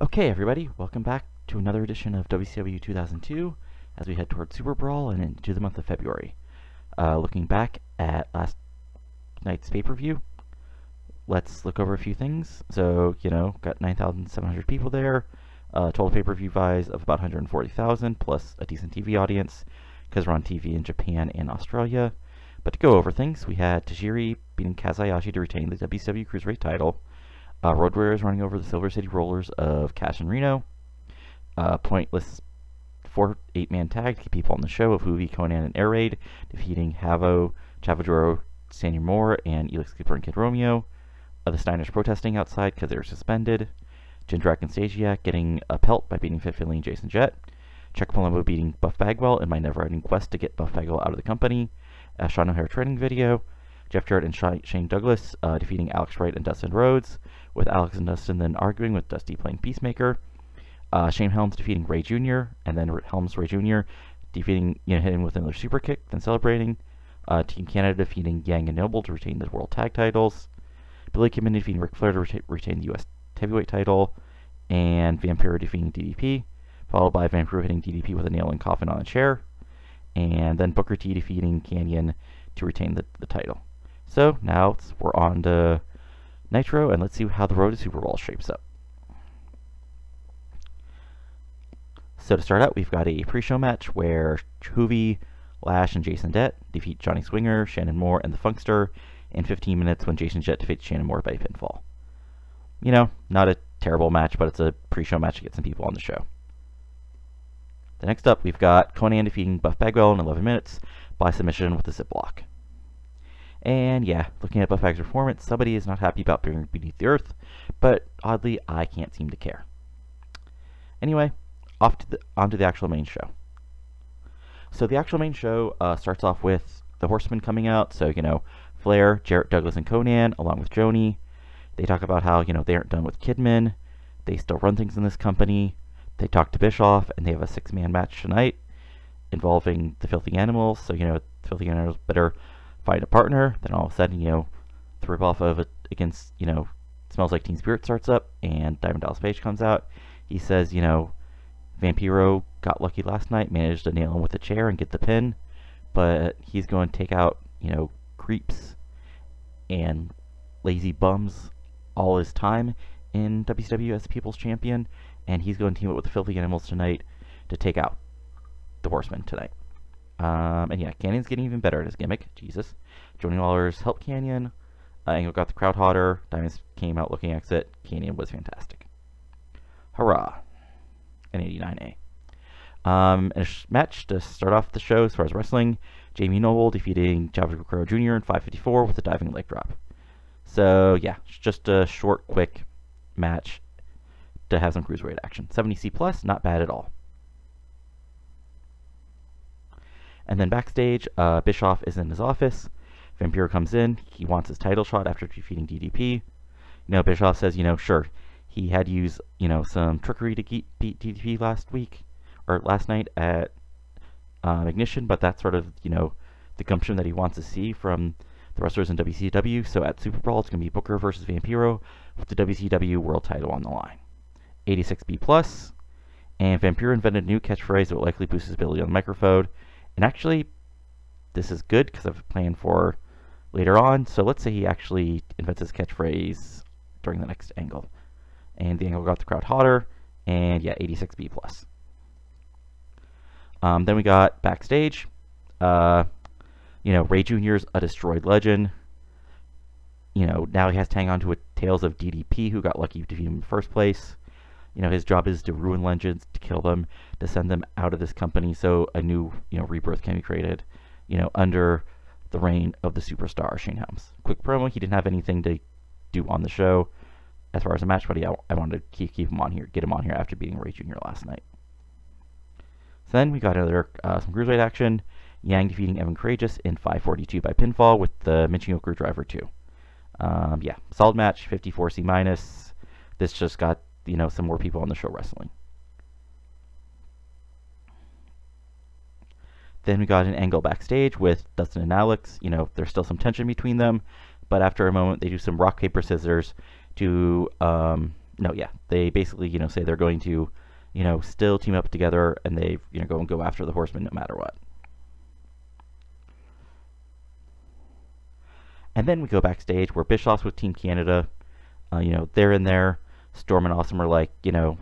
Okay, everybody, welcome back to another edition of WCW 2002 as we head towards Super Brawl and into the month of February. Uh, looking back at last night's pay-per-view, let's look over a few things. So, you know, got 9,700 people there, uh, total pay-per-view buys of about 140,000, plus a decent TV audience, because we're on TV in Japan and Australia. But to go over things, we had Tajiri beating Kaz Hayashi to retain the WCW Cruiserweight title. Uh, Road Warriors running over the Silver City Rollers of Cash and Reno. Uh, pointless four eight-man tag to keep people on the show of Juvi, Konnan, and Air Raid, defeating Havo, Chavadro, Sandy Moore, and Elix Cooper and Kid Romeo. Uh, the Steiners protesting outside because they were suspended. Jindrak and getting a pelt by beating Fit Finlay and Jason Jett. Chuck Palumbo beating Buff Bagwell in my never-ending quest to get Buff Bagwell out of the company. A Sean O'Haire training video. Jeff Jarrett and Shane Douglas uh, defeating Alex Wright and Dustin Rhodes, with Alex and Dustin then arguing with Dusty playing Peacemaker. Uh, Shane Helms defeating Rey Jr., and then Helms Rey Jr. defeating, you know, hitting with another super kick, then celebrating. Uh, Team Canada defeating Yang and Noble to retain the World Tag titles. Billy Kidman defeating Ric Flair to reta retain the U.S. Heavyweight title. And Vampiro defeating DDP, followed by Vampiro hitting DDP with a nail and coffin on a chair. And then Booker T defeating Kanyon to retain the, the title. So now we're on to Nitro, and let's see how the road to Super Brawl shapes up. So to start out, we've got a pre-show match where Juvi, Lash, and Jason Jett defeat Johnny Swinger, Shannon Moore, and the Funkster in 15 minutes when Jason Jett defeats Shannon Moore by pinfall. You know, not a terrible match, but it's a pre-show match to get some people on the show. The next up, we've got Konnan defeating Buff Bagwell in 11 minutes by submission with a zip block. And yeah, looking at Buff Bag's performance, somebody is not happy about being beneath the earth, but oddly, I can't seem to care. Anyway, off to the, onto the actual main show. So the actual main show uh, starts off with the Horsemen coming out. So, you know, Flair, Jarrett Douglas, and Konnan, along with Joni. They talk about how, you know, they aren't done with Kidman. They still run things in this company. They talk to Bischoff, and they have a six-man match tonight involving the Filthy Animals. So, you know, Filthy Animals better find a partner. Then all of a sudden, you know, the ripoff of it against, you know, Smells Like Teen Spirit starts up, and Diamond Dallas Page comes out. He says, you know, Vampiro got lucky last night, managed to nail him with a chair and get the pin, but he's going to take out, you know, creeps and lazy bums all his time in WCW as People's Champion, and he's going to team up with the Filthy Animals tonight to take out the Horsemen tonight. Um, and yeah, Kanyon's getting even better at his gimmick. Jesus. Joanie Lawler's help Kanyon. Uh, Angle got the crowd hotter. Diamonds came out looking exit. Kanyon was fantastic. Hurrah and 89A. Um, a match to start off the show as far as wrestling. Jamie Noble defeating Chavo Guerrero Jr. in 554 with a diving leg drop. So yeah, just a short, quick match to have some cruiserweight action. 70C plus, not bad at all. And then backstage, uh, Bischoff is in his office. Vampiro comes in. He wants his title shot after defeating DDP. You know, Bischoff says, you know, sure, he had used, you know, some trickery to beat DDP last week, or last night at um, Ignition, but that's sort of, you know, the gumption that he wants to see from the wrestlers in WCW. So at Super Brawl, it's going to be Booker versus Vampiro with the WCW World title on the line. 86B plus, and Vampiro invented a new catchphrase that will likely boost his ability on the microphone. And actually, this is good because I have a plan for later on. So let's say he actually invents his catchphrase during the next angle and the angle got the crowd hotter, and yeah, 86B plus. Um, then we got backstage. Uh, you know, Rey Jr. is a destroyed legend. You know, now he has to hang on to a tales of DDP, who got lucky to defeat him in first place. You know, his job is to ruin legends, to kill them, to send them out of this company so a new, you know, rebirth can be created, you know, under the reign of the superstar Shane Helms. Quick promo, he didn't have anything to do on the show as far as a match buddy, I, I wanted to keep, keep him on here, get him on here after beating Rey Jr. last night. So then we got another uh, some cruiserweight action. Yang defeating Evan Karagias in 542 by pinfall with the Michinoku Driver 2. Um, yeah, solid match, 54C minus. This just got you know some more people on the show wrestling. Then we got an angle backstage with Dustin and Alex. You know, there's still some tension between them, but after a moment, they do some rock paper scissors to um, no, yeah, they basically you know say they're going to, you know, still team up together and they you know go and go after the Horsemen no matter what. And then we go backstage where Bischoff's with Team Canada. Uh, you know, they're in there. Storm and Awesome are like, you know,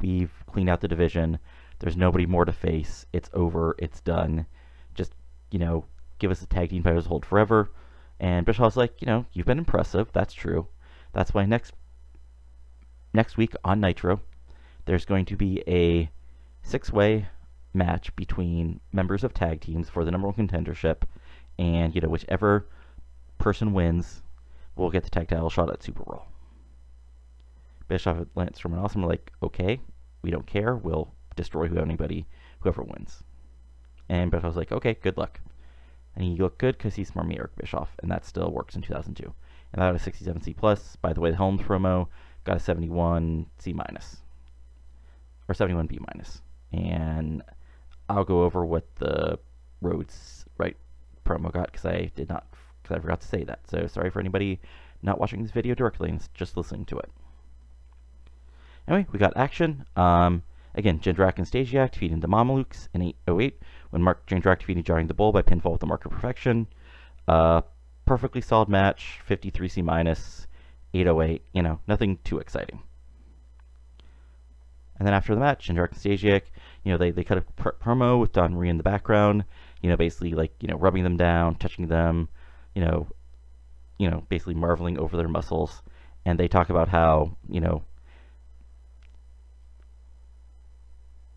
we've cleaned out the division. There's nobody more to face. It's over. It's done. Just, you know, give us the tag team titles hold forever. And Bischoff's like, you know, you've been impressive. That's true. That's why next next week on Nitro, there's going to be a six-way match between members of tag teams for the number one contendership, and you know whichever person wins will get the tag title shot at Super Brawl. Bischoff and Lance Storm and Awesome like, okay, we don't care. We'll destroy who anybody whoever wins. And Bischoff's like, okay, good luck. And he looked good because he's smarmy Eric Bischoff, and that still works in 2002. And that got a 67 C plus. By the way, the Helms promo got a 71 C minus, or 71 B minus. And I'll go over what the Rhodes Wright promo got because I did not because I forgot to say that. So sorry for anybody not watching this video directly and just listening to it. Anyway, we got action. Um, again, Jindrak and Stasiak defeating the Mamalukes in 808 when Mark Jindrak defeated Johnny the Bull by pinfall with the Mark of Perfection. Uh, perfectly solid match, 53C minus, 808. You know, nothing too exciting. And then after the match, Jindrak and Stasiak, you know, they, they cut a pr promo with Dawn Marie in the background, you know, basically like, you know, rubbing them down, touching them, you know, you know, basically marveling over their muscles. And they talk about how, you know,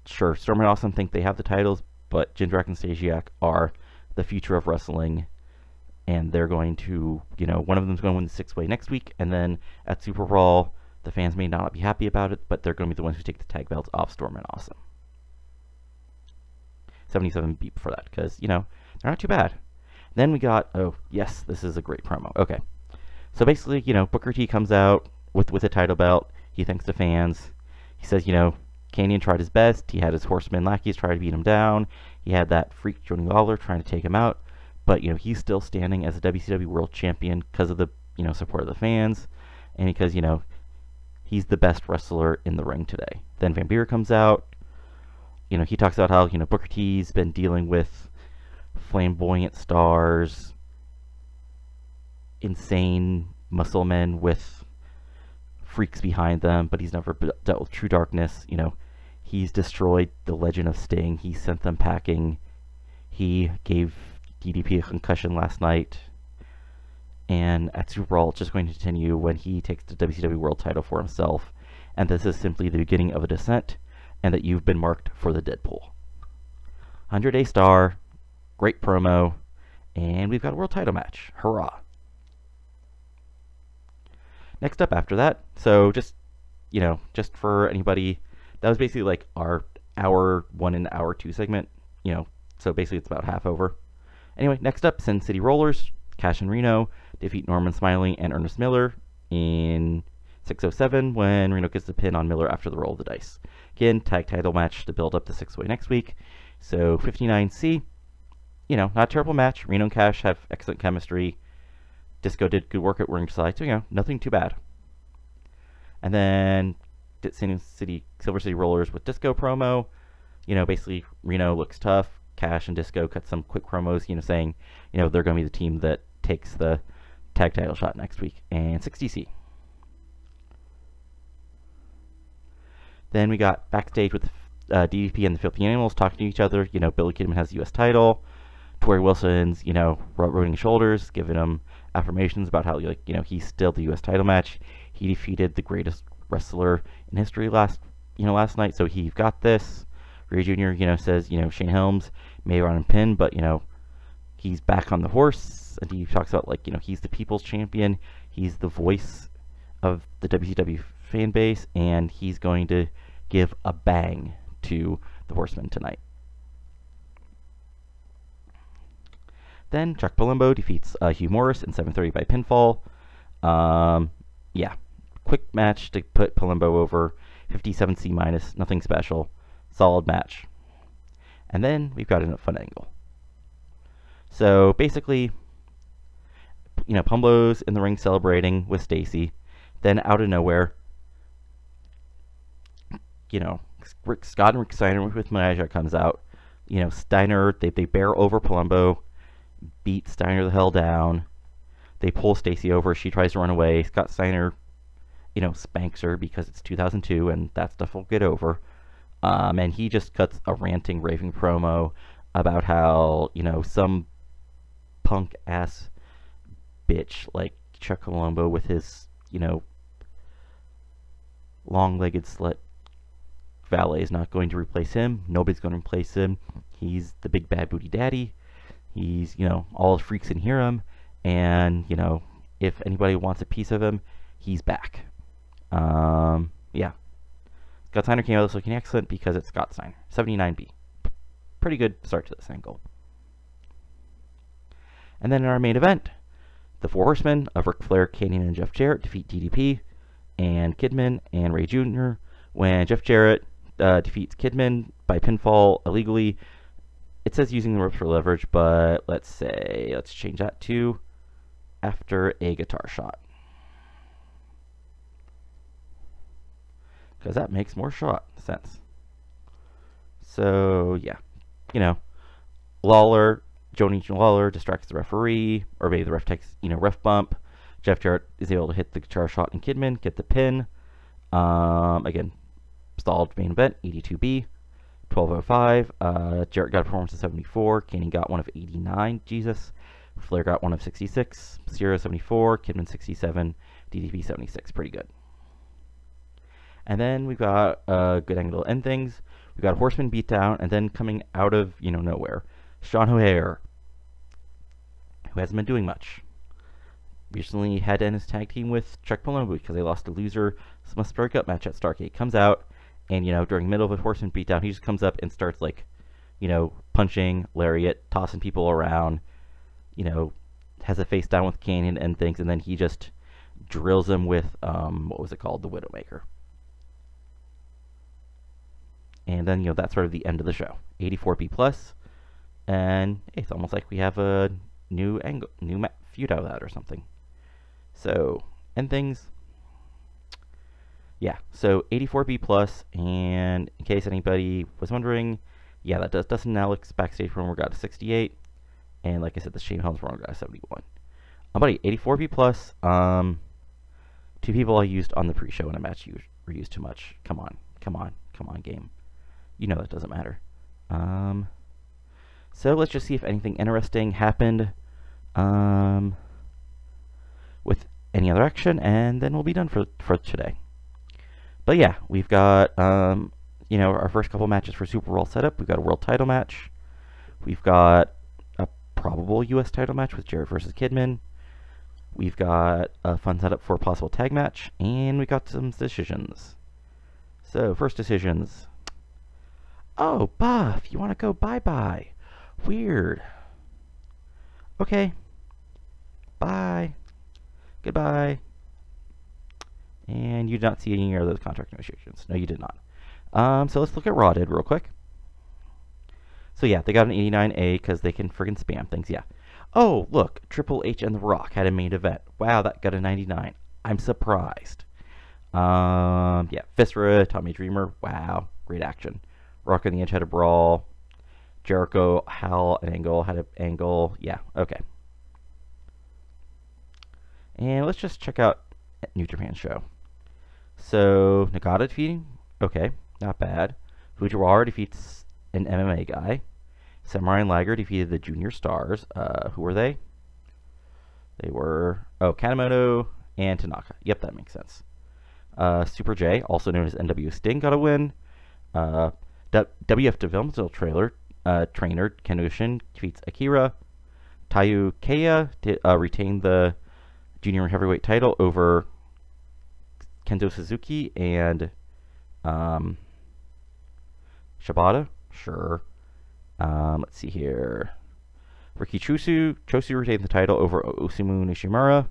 sure, Storm and Awesome think they have the titles, but Jindrak and Stasiak are the future of wrestling. And they're going to, you know, one of them's going to win the six way next week. And then at Super Brawl, the fans may not be happy about it, but they're going to be the ones who take the tag belts off Storm and Awesome. 77 beep for that, because, you know, they're not too bad. Then we got, oh, yes, this is a great promo. Okay. So basically, you know, Booker T comes out with, with a title belt. He thanks the fans. He says, you know, Kanyon tried his best. He had his horsemen lackeys try to beat him down. He had that freak Johnny Lawler trying to take him out. But, you know, he's still standing as a WCW World Champion because of the, you know, support of the fans. And because, you know, he's the best wrestler in the ring today. Then Vampiro comes out. You know, he talks about how, you know, Booker T's been dealing with flamboyant stars, insane muscle men with freaks behind them, but he's never dealt with true darkness. You know, he's destroyed the legend of Sting. He sent them packing. He gave DDP a concussion last night. And at Super it's just going to continue when he takes the WCW World title for himself. And this is simply the beginning of a descent, and that you've been marked for the Deadpool. 100 Day Star, Great promo. And we've got a world title match. Hurrah. Next up after that, so just, you know, just for anybody, that was basically like our hour one and hour two segment, you know, so basically it's about half over. Anyway, next up, Sin City Rollers, Cash and Reno defeat Norman Smiley and Ernest Miller in 607 when Reno gets the pin on Miller after the roll of the dice. Again, tag title match to build up the six way next week. So 59C, you know, not a terrible match. Reno and Cash have excellent chemistry. Disco did good work at ringside, so you know, nothing too bad. And then City Silver City Rollers with Disco promo. You know, basically Reno looks tough. Cash and Disco cut some quick promos, you know, saying, you know, they're going to be the team that takes the tag title shot next week. And 60C. Then we got backstage with uh, DDP and the Filthy Animals talking to each other. You know, Billy Kidman has the U.S. title. Torrie Wilson's, you know, rubbing shoulders, giving him affirmations about how, like, you know, he's still the U.S. title match. He defeated the greatest wrestler in history last, you know, last night, so he got this. Rey Jr., you know, says, you know, Shane Helms may run and pin, but, you know, he's back on the horse. And he talks about, like, you know, he's the people's champion. He's the voice of the WCW fan base, and he's going to give a bang to the Horsemen tonight. Then Chuck Palumbo defeats uh, Hugh Morrus in 7:30 by pinfall. Um, yeah, quick match to put Palumbo over. 57 C minus, nothing special, solid match. And then we've got a fun angle. So basically, you know, Palumbo's in the ring celebrating with Stacy. Then out of nowhere, you know, Rick Scott and Rick Steiner with Malaysia comes out. You know, Steiner, they, they bear over Palumbo, beat Steiner the hell down. They pull Stacy over. She tries to run away. Scott Steiner, you know, spanks her because it's 2002 and that stuff will get over. Um, and he just cuts a ranting, raving promo about how, you know, some punk ass bitch like Chuck Palumbo with his, you know, long legged slut valet is not going to replace him. Nobody's going to replace him. He's the big bad booty daddy. He's, you know, all freaks and hear him. And, you know, if anybody wants a piece of him, he's back. Um, yeah. Scott Steiner came out this looking excellent because it's Scott Steiner. 79B. Pretty good start to this angle. And then in our main event, the Four Horsemen of Ric Flair, Kanyon, and Jeff Jarrett defeat DDP and Kidman and Rey Jr. when Jeff Jarrett uh, defeats Kidman by pinfall illegally. It says using the ropes for leverage, but let's say, let's change that to after a guitar shot. Because that makes more shot sense. So, yeah. You know, Lawler, Joni Lawler distracts the referee, or maybe the ref takes, you know, ref bump. Jeff Jarrett is able to hit the guitar shot and Kidman, get the pin. Um, again, stalled main event, 82B. 1205. Uh, Jarrett got a performance of 74. Kanyon got one of 89. Jesus. Flair got one of 66. Zero 74. Kidman 67. DDP 76. Pretty good. And then we've got a good angle to end things. We've got Horseman beatdown, and then coming out of, you know, nowhere, Sean O'Haire, who hasn't been doing much. Recently had to end his tag team with Chuck Palumbo because they lost a loser so must break up match at Starcade. Comes out, and, you know, during the middle of a horseman beatdown, he just comes up and starts, like, you know, punching, lariat, tossing people around, you know, has a face down with Kanyon and things, and then he just drills him with, um, what was it called? The Widowmaker. And then, you know, that's sort of the end of the show. 84B plus, and it's almost like we have a new angle, new feud out of that or something. So, end things yeah, so 84B plus, and in case anybody was wondering, yeah, that does Dustin Alex backstage promo got a 68, and like I said, the Shane Helms promo got a 71. Um, buddy, 84B plus, um, two people I used on the pre-show in a match you were used too much. Come on, come on, come on, game. You know that doesn't matter. Um, so let's just see if anything interesting happened, um, with any other action, and then we'll be done for, for today. But yeah, we've got, um, you know, our first couple matches for Super Brawl setup. We've got a world title match. We've got a probable U.S. title match with Jarrett versus Kidman. We've got a fun setup for a possible tag match. And we got some decisions. So, first decisions. Oh, Buff, you want to go bye-bye. Weird. Okay. Bye. Goodbye. And you did not see any of those contract negotiations. No, you did not. Um, so let's look at Raw did real quick. So yeah, they got an 89A because they can friggin' spam things, yeah. Oh, look, Triple H and The Rock had a main event. Wow, that got a 99. I'm surprised. Um, yeah, Viscera, Tommy Dreamer, wow, great action. Rock and the Edge had a brawl. Jericho, Hal, and Angle had an angle. Yeah, okay. And let's just check out New Japan show. So, Nagata defeating? Okay, not bad. Fujiwara defeats an MMA guy. Samurai and Liger defeated the Junior Stars. Uh, who were they? They were, oh, Kanemoto and Tanaka. Yep, that makes sense. Uh, Super J, also known as NW Sting, got a win. Uh, WF developmental trailer uh, trainer Kenushin defeats Akira. Tayu Keiya uh, retained the junior heavyweight title over Kento Suzuki and um, Shibata. Sure. Um, let's see here. Riki Choshu. Choshu retained the title over Osamu Nishimura.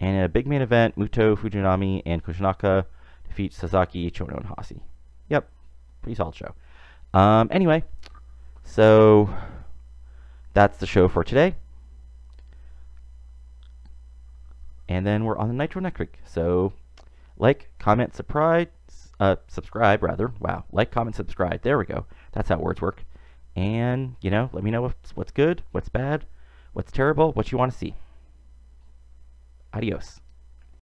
And in a big main event, Muto Fujinami and Koshinaka defeat Sasaki, Chono, and Hashi. Yep. Pretty solid show. Um, anyway, so that's the show for today. And then we're on the Nitro next week. So like, comment, subscribe, uh, subscribe rather. Wow, like, comment, subscribe. There we go. That's how words work. And you know, let me know what's what's good, what's bad, what's terrible, what you want to see. Adios.